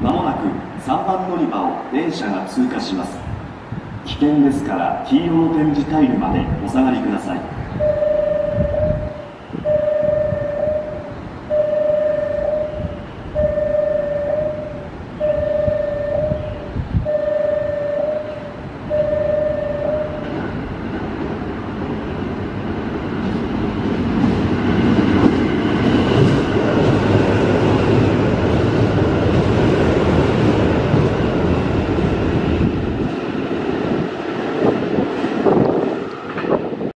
まもなく3番乗り場を電車が通過します。危険ですから黄色の点字タイルまでお下がりください。